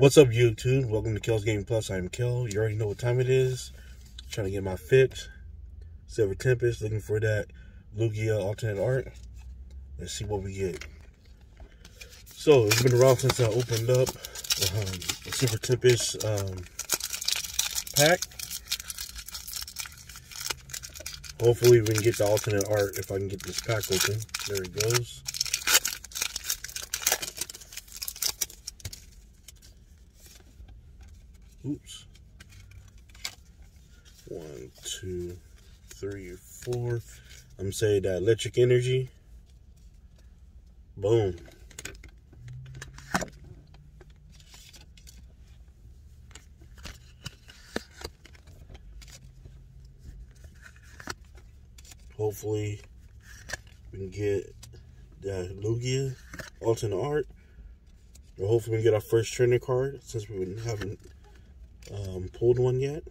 What's up, YouTube? Welcome to Quell's Gaming Plus. I'm Kel. You already know what time it is. Trying to get my fix. Silver Tempest, looking for that Lugia alternate art. Let's see what we get. So, it's been around since I opened up um, Silver Tempest um, pack. Hopefully, we can get the alternate art if I can get this pack open. There it goes. Oops. One, two, three, four. I'm saying that electric energy. Boom. Hopefully, we can get that Lugia alternate art. Or hopefully, we can get our first trainer card since we haven't um, pulled one yet.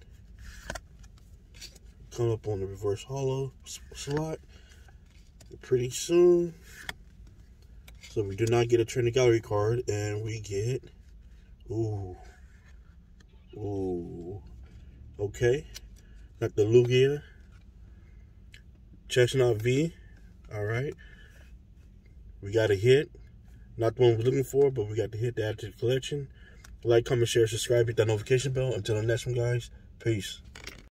Come up on the reverse holo slot pretty soon. So we do not get a Trainer Gallery card, and we get, ooh, ooh, okay. Got the Lugia, Chesnaught V, all right. We got a hit, not the one we're looking for, but we got the hit to add to the collection. Like, comment, share, subscribe, hit that notification bell. Until the next one, guys. Peace.